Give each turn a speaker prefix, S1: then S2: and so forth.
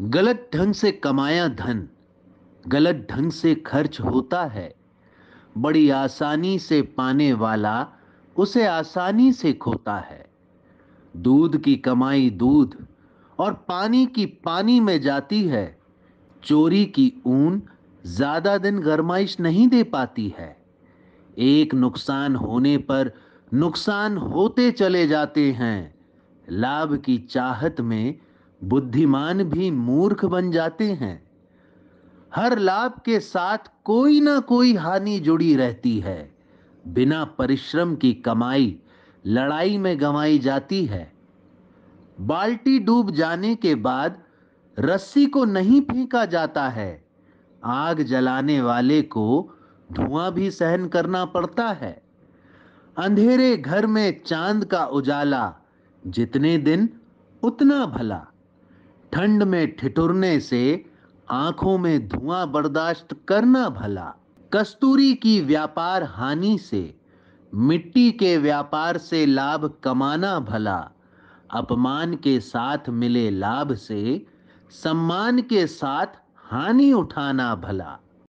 S1: गलत ढंग से कमाया धन, गलत ढंग से खर्च होता है। बड़ी आसानी से पाने वाला उसे आसानी से खोता है। दूध की कमाई दूध और पानी की पानी में जाती है। चोरी की ऊन ज़्यादा दिन गरमाइश नहीं दे पाती है। एक नुकसान होने पर नुकसान होते चले जाते हैं। लाभ की चाहत में बुद्धिमान भी मूर्ख बन जाते हैं। हर लाभ के साथ कोई ना कोई हानि जुड़ी रहती है। बिना परिश्रम की कमाई, लड़ाई में गंवाई जाती है। बाल्टी डूब जाने के बाद रस्सी को नहीं फेंका जाता है। आग जलाने वाले को धुआँ भी सहन करना पड़ता है। अंधेरे घर में चाँद का उजाला जितने दिन उतना भला। ठंड में ठिठुरने से आँखों में धुआँ बर्दाश्त करना भला। कस्तूरी की व्यापार हानि से, मिट्टी के व्यापार से लाभ कमाना भला। अपमान के साथ मिले लाभ से, सम्मान के साथ हानि उठाना भला।